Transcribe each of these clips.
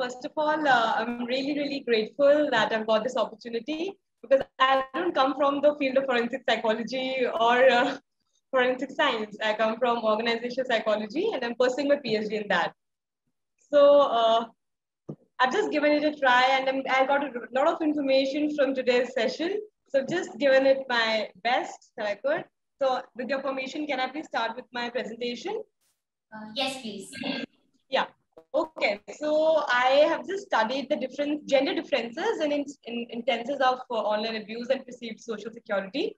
First of all, uh, I'm really, really grateful that I've got this opportunity because I don't come from the field of forensic psychology or uh, forensic science. I come from organizational psychology and I'm pursuing my PhD in that. So uh, I've just given it a try and I'm, I got a lot of information from today's session. So I've just given it my best that I could. So with your permission, can I please start with my presentation? Uh, yes, please. So I have just studied the different gender differences in, in, in instances of uh, online abuse and perceived social security.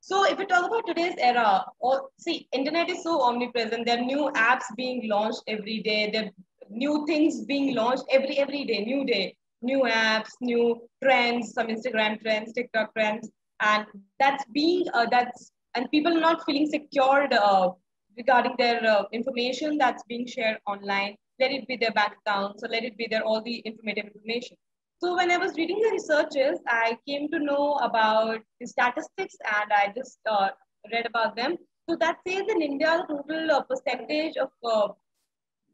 So if we talk about today's era, or see, internet is so omnipresent. There are new apps being launched every day. There are new things being launched every every day, new day, new apps, new trends, some Instagram trends, TikTok trends, and that's being uh, that's and people not feeling secured uh, regarding their uh, information that's being shared online. Let it be their background, so let it be their all the informative information. So when I was reading the researches, I came to know about the statistics and I just uh, read about them. So that says in India, the total uh, percentage of uh,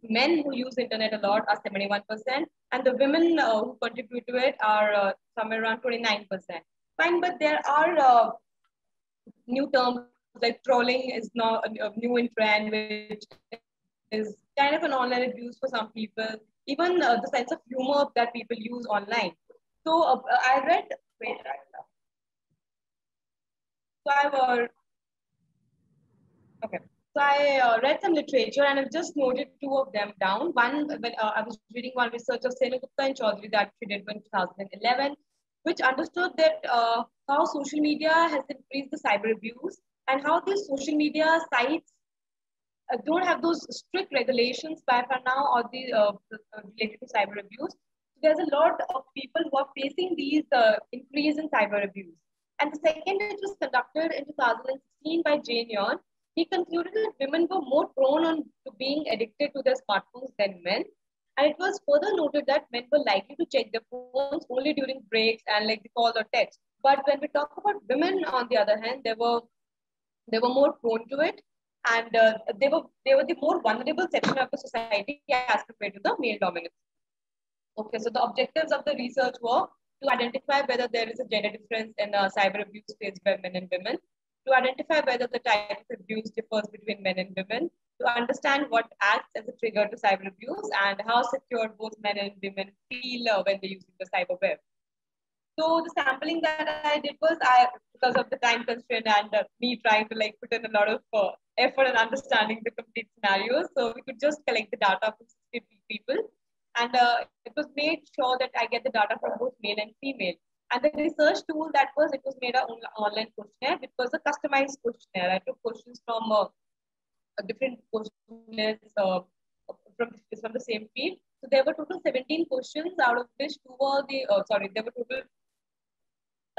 men who use internet a lot are 71%, and the women uh, who contribute to it are uh, somewhere around 29%. Fine, but there are uh, new terms like trolling is now a, new in trend, which is kind of an online abuse for some people. Even uh, the sense of humor that people use online. So uh, I read, wait, so I was, okay. So I uh, read some literature and I've just noted two of them down. One, when uh, I was reading one research of Sengupta and Chaudhary that she did in 2011, which understood that uh, how social media has increased the cyber abuse and how these social media sites uh, don't have those strict regulations by for now or the uh, uh, related to cyber abuse. There's a lot of people who are facing these increase in cyber abuse. And the second, which was conducted in 2016 by Jane Yon, he concluded that women were more prone on to being addicted to their smartphones than men. And it was further noted that men were likely to check their phones only during breaks and like the call or text. But when we talk about women, on the other hand, they were they were more prone to it, and uh, they were they were the more vulnerable section of the society as compared to the male dominance. Okay, so the objectives of the research were to identify whether there is a gender difference in uh, cyber abuse faced by men and women, to identify whether the type of abuse differs between men and women, to understand what acts as a trigger to cyber abuse and how secure both men and women feel uh, when they're using the cyber web. So the sampling that I did was I, because of the time constraint and uh, me trying to like put in a lot of uh, effort and understanding the complete scenario. So we could just collect the data from 60 people. And uh, it was made sure that I get the data from both male and female. And the research tool that was, it was made an online questionnaire. It was a customized questionnaire. I took questions from uh, different questionnaires uh, from, from the same field. So there were total 17 questions, out of which two were the, uh, sorry, there were total,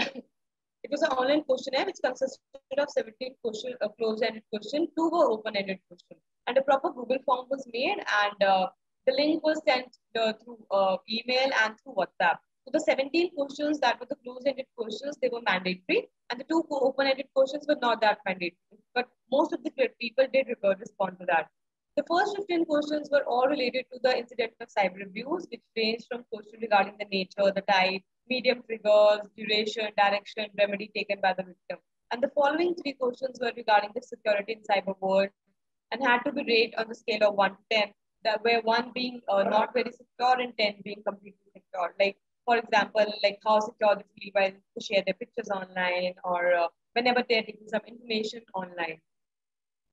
it was an online questionnaire which consisted of 17 question, uh, closed-ended questions, two were open-ended questions. And a proper Google form was made and uh, the link was sent uh, through uh, email and through WhatsApp. So the 17 questions that were the closed-ended questions, they were mandatory. And the two open-ended questions were not that mandatory. But most of the people did respond to that. The first 15 questions were all related to the incident of cyber abuse, which ranged from questions regarding the nature, the type, medium triggers, duration, direction, remedy taken by the victim. And the following three questions were regarding the security in cyber world and had to be rated on the scale of 1 to 10, that where 1 being uh, not very secure and 10 being completely secure. Like for example, like how secure they feel when to share their pictures online or uh, whenever they're taking some information online.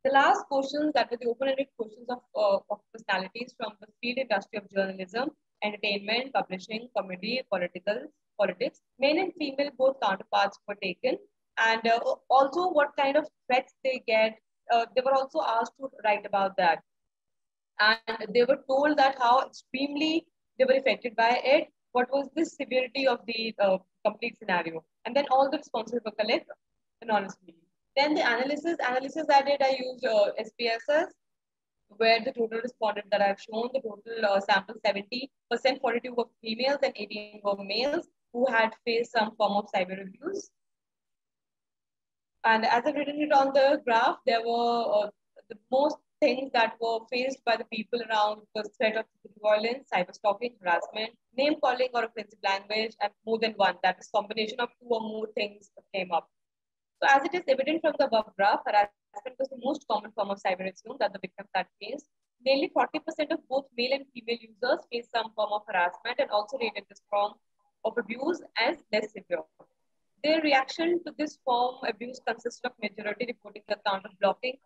The last questions that were the open-ended questions of, uh, of personalities from the field industry of journalism, entertainment, publishing, comedy, political, politics. Men and female both counterparts were taken. And uh, also what kind of threats they get. Uh, they were also asked to write about that. And they were told that how extremely they were affected by it what was the severity of the uh, complete scenario, and then all the responses were collected anonymously. Then the analysis, analysis I did, I used uh, SPSS, where the total respondent that I've shown, the total uh, sample 70%, 42 were females and 18 were males who had faced some form of cyber abuse. And as I've written it on the graph, there were uh, the most things that were faced by the people around the threat of violence, cyber stalking, harassment, name calling or offensive language, and more than one. That is combination of two or more things came up. So as it is evident from the above graph, harassment was the most common form of cyber assume that the victims had faced. Nearly 40% of both male and female users faced some form of harassment and also rated this form of abuse as less severe. Their reaction to this form abuse consists of majority reporting the account of blocking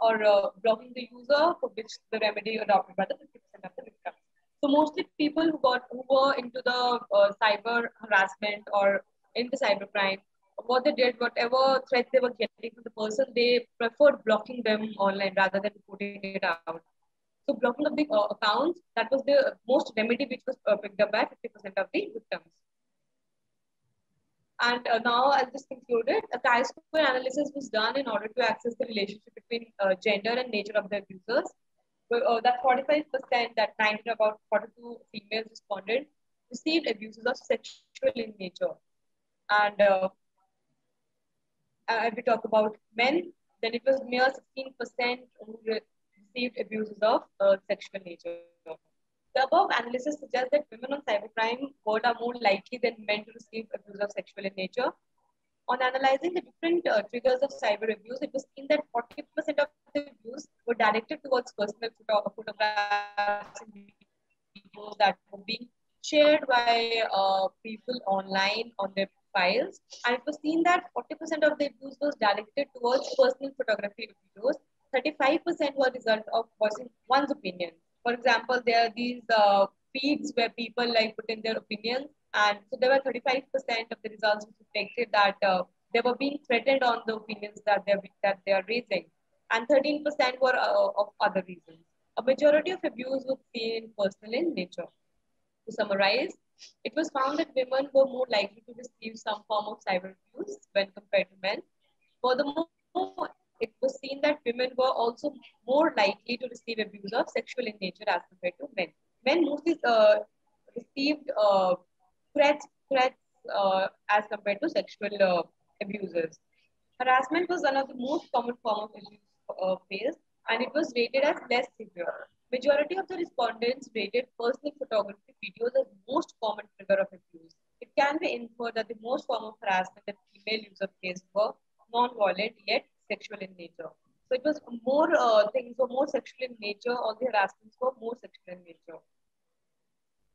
or uh, blocking the user for which the remedy adopted by the 50% of the victims. So mostly people who got were into the uh, cyber harassment or into cybercrime, what they did, whatever threat they were getting from the person, they preferred blocking them online rather than putting it out. So blocking of the uh, accounts, that was the most remedy which was uh, picked up by 50% of the victims. And uh, now, as this concluded, a chi-square analysis was done in order to access the relationship between uh, gender and nature of the abusers. Uh, that 45%, that 19 about 42 females responded, received abuses of sexual in nature. And uh, if we talk about men, then it was mere 16% who received abuses of uh, sexual nature. The above analysis suggests that women on cybercrime court are more likely than men to receive abuse of sexual in nature. On analyzing the different uh, triggers of cyber abuse, it was seen that 40% of the abuse were directed towards personal photo photographs and videos that were being shared by uh, people online on their files. And it was seen that 40% of the abuse was directed towards personal photography videos. 35% were result of voicing one's opinion for example, there are these uh, feeds where people like put in their opinions. And so there were 35% of the results which detected that uh, they were being threatened on the opinions that they're, that they are raising. And 13% were uh, of other reasons. A majority of abuse was seen personal in nature. To summarize, it was found that women were more likely to receive some form of cyber abuse when compared to men. Furthermore, it was seen that women were also more likely to receive abuse of sexual in nature as compared to men. Men mostly uh, received uh, threats, threats uh, as compared to sexual uh, abusers. Harassment was one of the most common form of abuse uh, faced, and it was rated as less severe. Majority of the respondents rated personal photography videos as most common trigger of abuse. It can be inferred that the most form of harassment that female users faced were non-violent yet sexual in nature. So it was more uh, things were more sexual in nature. All the harassments were more sexual in nature.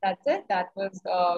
That's it. That was uh,